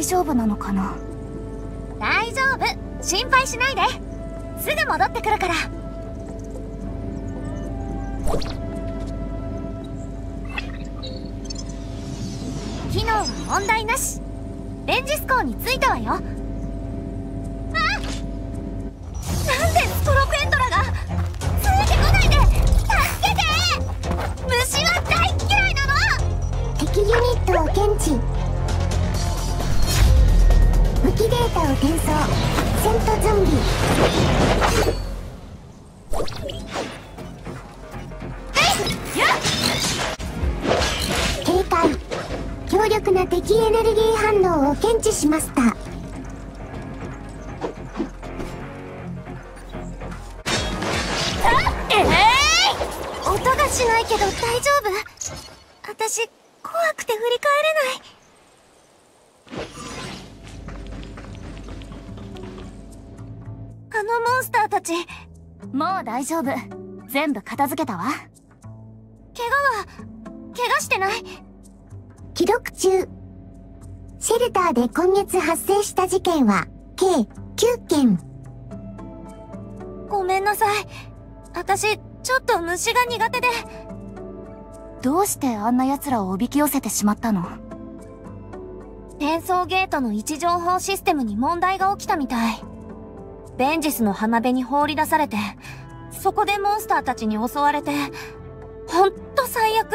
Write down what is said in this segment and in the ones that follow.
大丈夫なのかな？大丈夫。心配しないで。すぐ戻ってくるから。機能は問題なし。レンジスコーに着いたわよ。あなんでストロクエントラが？ついてこないで！助けて！虫は大嫌いなの！敵ユニットを検知武器データを転送。セントゾンビ。警戒。強力な敵エネルギー反応を検知しました。ええー、音がしないけど大丈夫？ちもう大丈夫。全部片付けたわ。怪我は怪我してない。記録中。シェルターで今月発生した事件は計9件。ごめんなさい。私ちょっと虫が苦手で。どうしてあんな奴らをおびき寄せてしまったの？転送ゲートの位置情報システムに問題が起きたみたいベンジスの浜辺に放り出されてそこでモンスターたちに襲われてほんと最悪。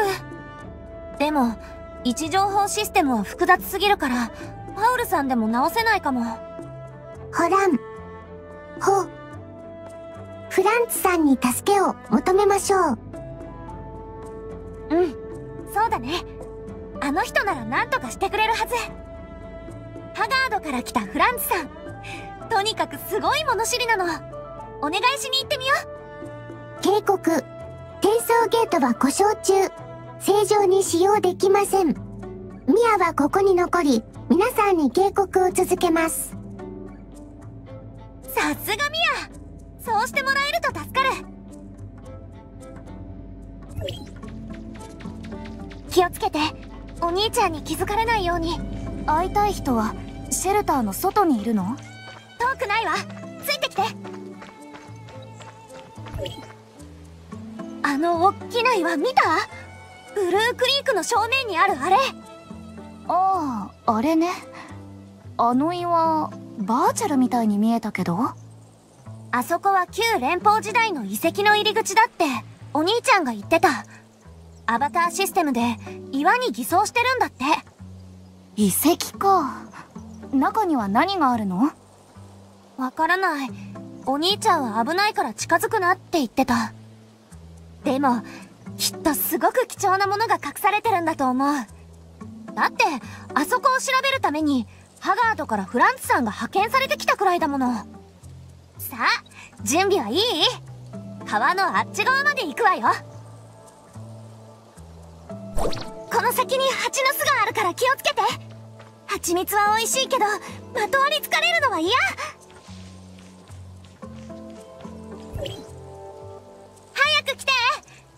でも位置情報システムは複雑すぎるからパウルさんでも直せないかも。ホラン。ホ。フランツさんに助けを求めましょう。うん。そうだね。あの人なら何とかしてくれるはず。ハガードから来たフランツさんとにかくすごい物知りなの。お願いしに行ってみよう。警告。転送ゲートは故障中。正常に使用できません。ミアはここに残り皆さんに警告を続けます。さすがミア。そうしてもらえると助かる。気をつけて。お兄ちゃんに気づかれないように。会いたい人はシェルターの外にいるの？遠くないわ。ついてきて。あの大きな岩見た？ブルークリークの正面にあるあれ。あああれね。あの岩バーチャルみたいに見えたけど。あそこは旧連邦時代の遺跡の入り口だってお兄ちゃんが言ってた。アバターシステムで岩に偽装してるんだって。遺跡か。中には何があるの？わからない。お兄ちゃんは危ないから近づくなって言ってた。でもきっとすごく貴重なものが隠されてるんだと思う。だってあそこを調べるためにハガードからフランツさんが派遣されてきたくらいだもの。さあ準備はいい？川のあっち側まで行くわよ。この先に蜂の巣があるから気をつけて。蜂蜜は美味しいけどまとわりつかれるのは嫌。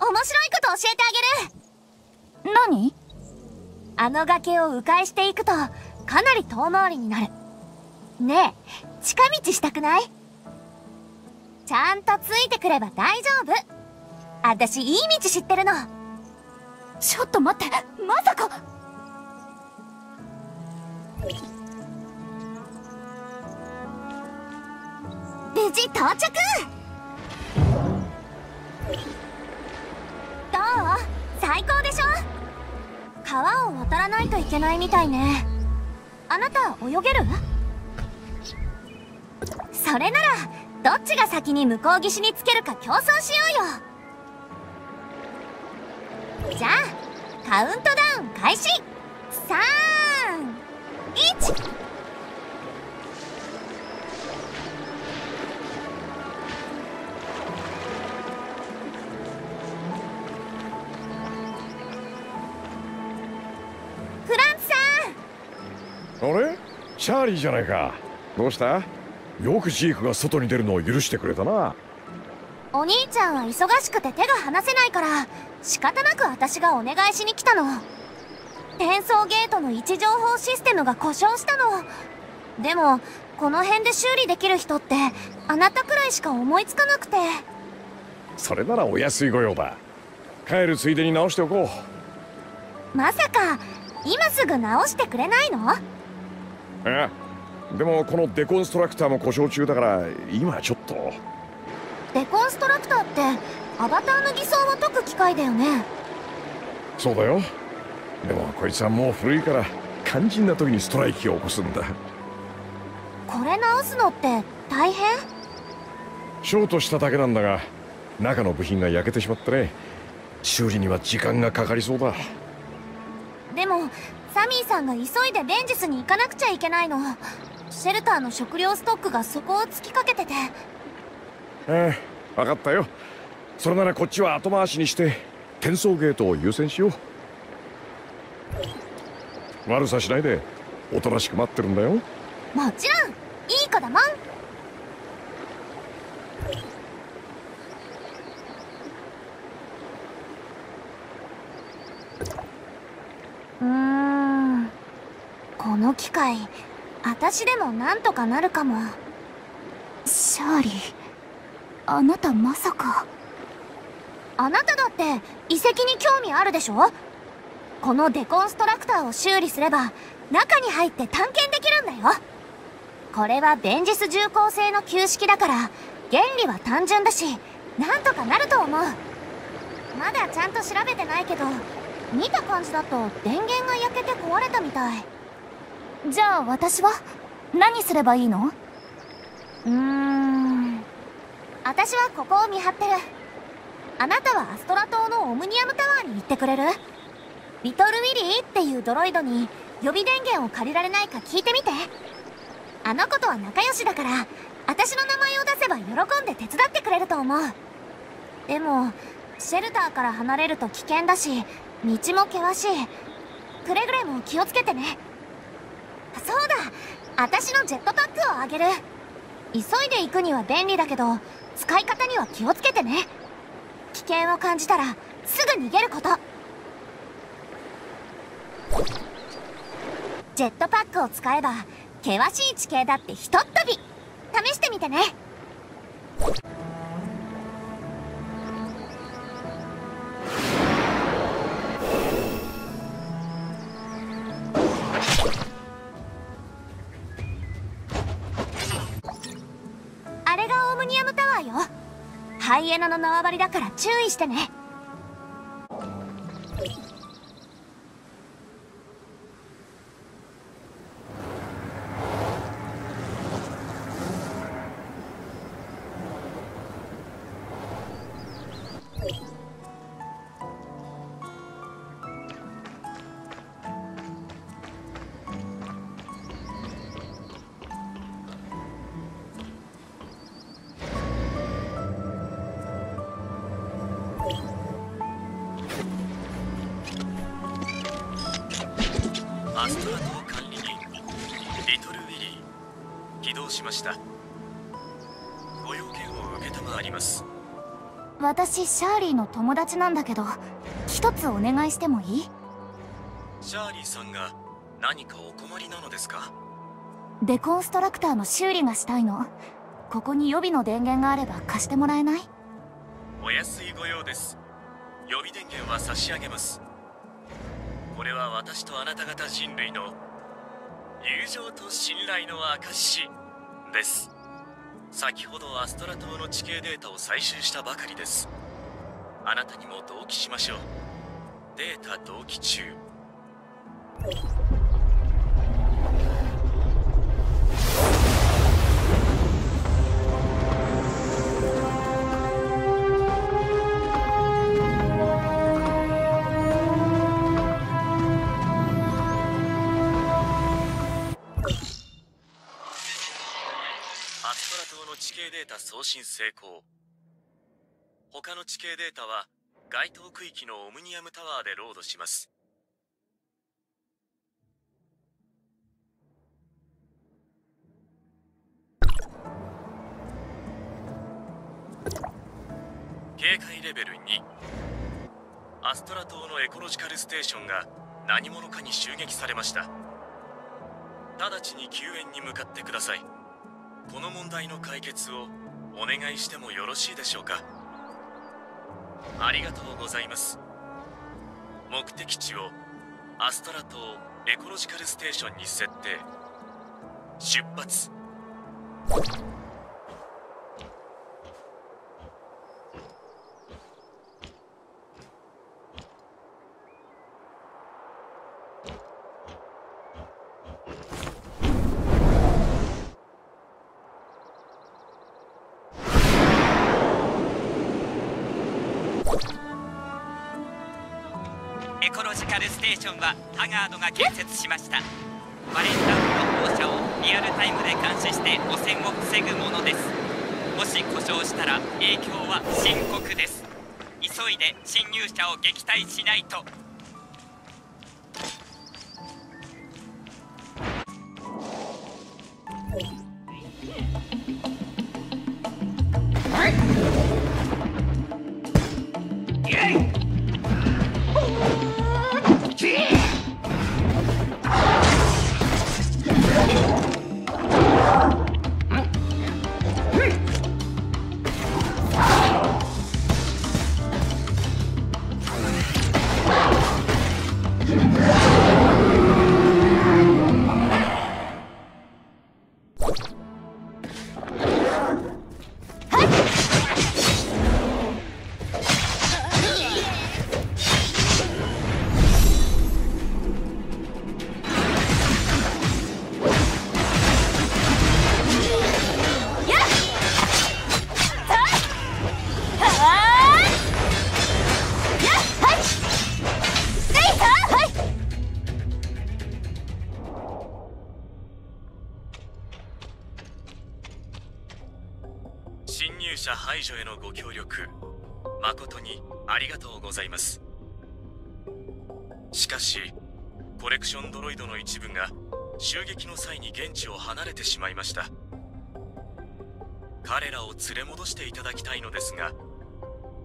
面白いこと教えてあげる。何？あの崖を迂回していくとかなり遠回りになる。ねえ近道したくない？ちゃんとついてくれば大丈夫。私いい道知ってるの。ちょっと待ってまさか！無事到着最高でしょ？川を渡らないといけないみたいね。あなた泳げる？それならどっちが先に向こう岸につけるか競争しようよ。じゃあカウントダウン開始。チャーリーじゃないか。どうした？よくジークが外に出るのを許してくれたな。お兄ちゃんは忙しくて手が離せないから仕方なく私がお願いしに来たの。転送ゲートの位置情報システムが故障したの。でもこの辺で修理できる人ってあなたくらいしか思いつかなくて。それならお安い御用だ。帰るついでに直しておこまさか今すぐ直してくれないの？うえ。でもこのデコンストラクターも故障中だから今ちょっと。デコンストラクターってアバターの偽装を解く機械だよね。そうだよ。でもこいつはもう古いから肝心な時にストライキを起こすんだ。これ直すのって大変？ショートしただけなんだが中の部品が焼けてしまってね。修理には時間がかかりそうだ。でもサミーさんが急いでレンジスに行かなくちゃいけないの。シェルターの食料ストックがそこを突きかけてて。ええ分かったよ。それならこっちは後回しにして転送ゲートを優先しよう。悪さしないでおとなしく待ってるんだよ。もちろん。いい子だもんうーんこの機械私でもなんとかなるかも。シャーリーあなたまさか。あなただって遺跡に興味あるでしょ？このデコンストラクターを修理すれば中に入って探検できるんだよ。これは電磁ス重工製の旧式だから原理は単純だしなんとかなると思う。まだちゃんと調べてないけど見た感じだと電源が焼けて壊れたみたいじゃあ私は何すればいいの？うーん。私はここを見張ってる。あなたはアストラ島のオムニアムタワーに行ってくれる？リトルウィリーっていうドロイドに予備電源を借りられないか聞いてみて。あの子とは仲良しだから私の名前を出せば喜んで手伝ってくれると思う。でもシェルターから離れると危険だし道も険しい。くれぐれも気をつけてね。私のジェットパックをあげる。急いで行くには便利だけど使い方には気をつけてね。危険を感じたらすぐ逃げること。ジェットパックを使えば険しい地形だってひとっ飛び。試してみてね。ムニアムタワーよ。ハイエナの縄張りだから注意してね。アストラ島管理人リトルウィリー起動しました。ご用件を承ります。私シャーリーの友達なんだけど一つお願いしてもいい？シャーリーさんが何かお困りなのですか？デコンストラクターの修理がしたいの。ここに予備の電源があれば貸してもらえない？お安いご用です。予備電源は差し上げます。これは私とあなた方人類の友情と信頼の証です。先ほどアストラ島の地形データを採集したばかりです。あなたにも同期しましょう。データ同期中。地形データ送信成功。他の地形データは該当区域のオムニアムタワーでロードします。警戒レベル2アストラ島のエコロジカルステーションが何者かに襲撃されました。直ちに救援に向かってください。この問題の解決をお願いしてもよろしいでしょうか？ありがとうございます。目的地をアストラ島エコロジカルステーションに設定。出発。ルステーションはハガードが建設しました。バレンタウンの放射をリアルタイムで監視して汚染を防ぐものです。もし故障したら影響は深刻です。急いで侵入者を撃退しないと。がとうございます。しかしコレクションドロイドの一部が襲撃の際に現地を離れてしまいました。彼らを連れ戻していただきたいのですが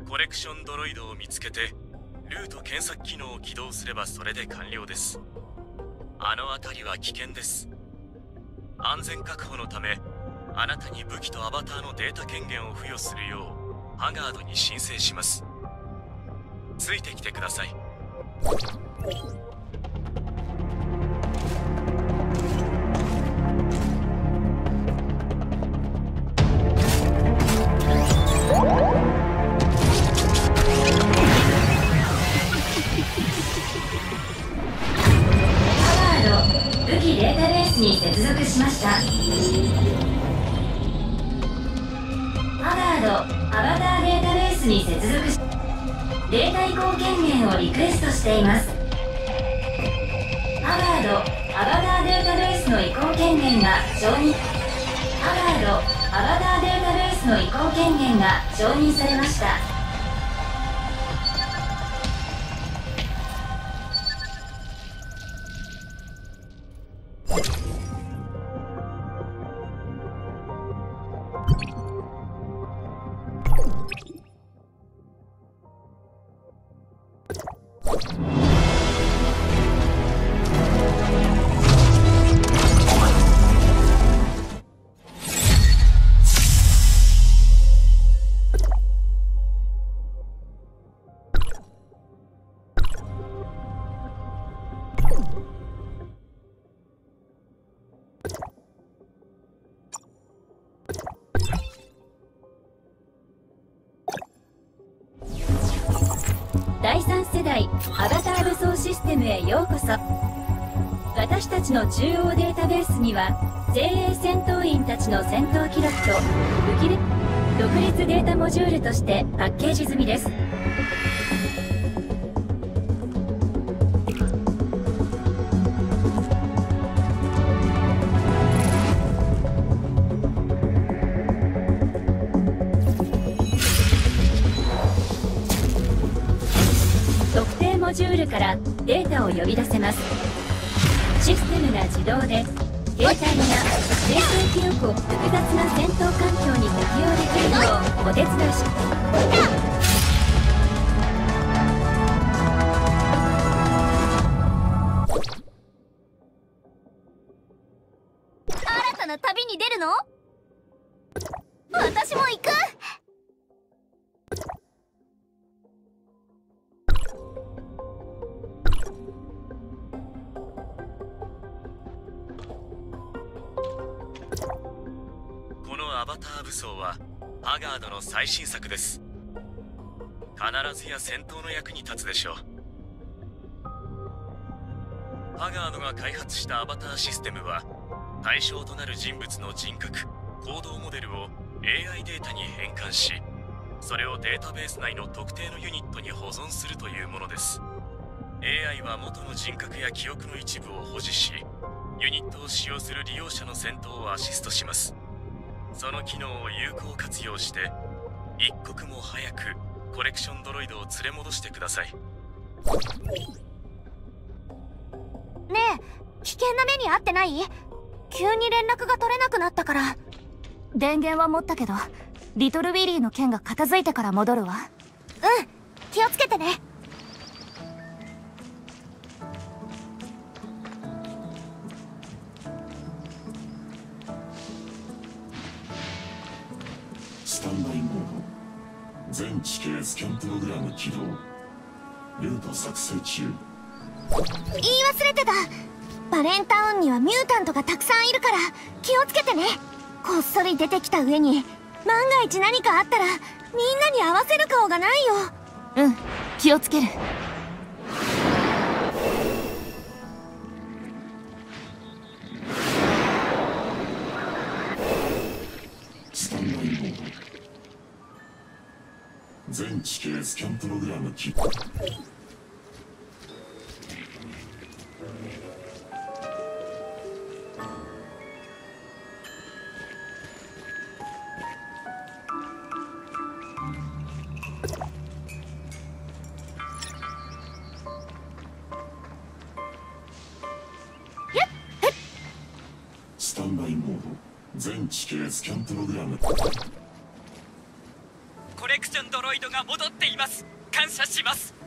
コレクションドロイドを見つけてルート検索機能を起動すればそれで完了です。あの辺りは危険です。安全確保のためあなたに武器とアバターのデータ権限を付与するようハガードに申請します。ついてきてください。ハワード武器データベースに接続しました。ハガードアバターデータベースに接続しデータ移行権限をリクエストしています。ハワードアバターデータベースの移行権限が承認。ハワードアバターデータベースの移行権限が承認されました。世代アバター武装システムへようこそ。私たちの中央データベースには精鋭戦闘員たちの戦闘記録と武器独立データモジュールとしてパッケージ済みです。ルからデータを呼び出せます。システムが自動で携帯や衛星記録を複雑な戦闘環境に適用できるようお手伝いします新たな旅に出るの？私も行く。ター武装はハガードの最新作です。必ずや戦闘の役に立つでしょう。ハガードが開発したアバターシステムは対象となる人物の人格行動モデルを AI データに変換しそれをデータベース内の特定のユニットに保存するというものです。AI は元の人格や記憶の一部を保持しユニットを使用する利用者の戦闘をアシストします。その機能を有効活用して一刻も早くコレクションドロイドを連れ戻してください。ねえ危険な目に遭ってない？急に連絡が取れなくなったから。電源は持ったけどリトルウィリーの件が片付いてから戻るわ。うん気をつけてねタンバイモード。全地形スキャンプログラム起動。ルート作成中。言い忘れてた。バレンタウンにはミュータントがたくさんいるから気をつけてね。こっそり出てきた上に万が一何かあったらみんなに合わせる顔がないよ。うん気をつける全地形スキャンプログラム起動スタンバイモード。全地形スキャンプログラム。コレクションドロイドが戻っています。感謝します。